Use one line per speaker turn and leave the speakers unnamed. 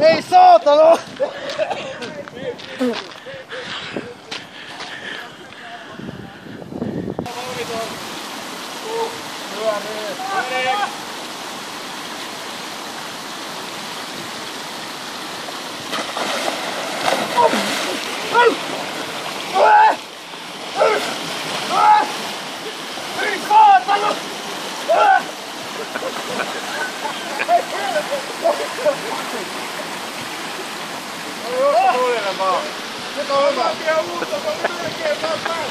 e i sotto! Allora, 别动了，别误了公事，别上当。